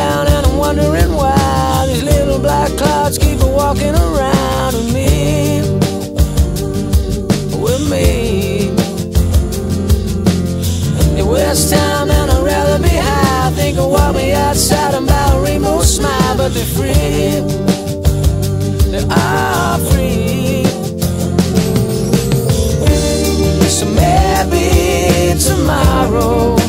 down and I'm wondering why These little black clouds keep walking around with me. With me. Time, and I'd rather be high. Think of what me outside and buy a rainbow smile But they're free. They are free. So maybe tomorrow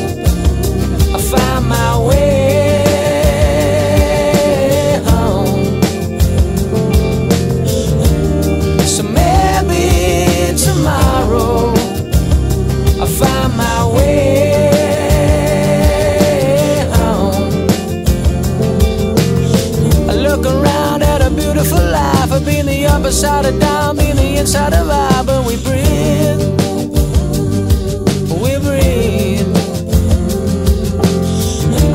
for life. I've been the upper side of down, been the inside of out, but we breathe. We breathe.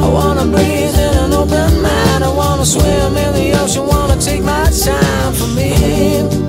I wanna breathe in an open mind. I wanna swim in the ocean. Wanna take my time for me.